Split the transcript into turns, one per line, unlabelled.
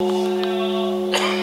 Bye.